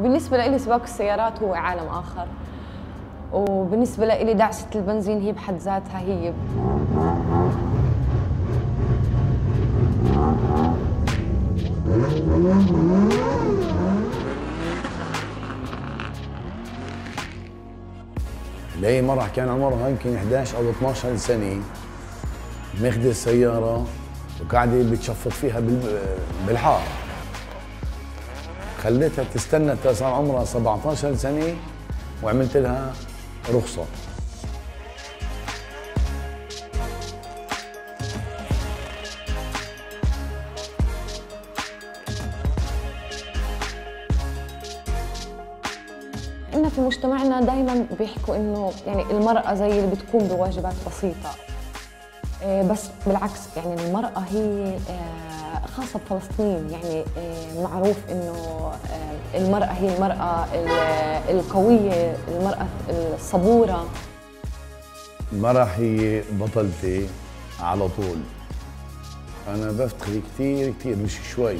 بالنسبة لي سباق السيارات هو عالم آخر. وبالنسبة لي دعسة البنزين هي بحد ذاتها هي ليه مرة كان عمرها يمكن 11 أو 12 سنة ماخذة السيارة وقاعدة بتشفط فيها بالحار خليتها تستنى صار عمرها 17 سنة وعملت لها إحنا في مجتمعنا دائما بيحكوا إنه يعني المرأة زي اللي بتقوم بواجبات بسيطة. إيه، بس بالعكس يعني المرأة هي آه، خاصة بفلسطين يعني آه، معروف آه، المرأة هي المرأة القوية المرأة الصبورة. المرأة هي بطلتي على طول. أنا بفتخر كثير كثير مش شوي.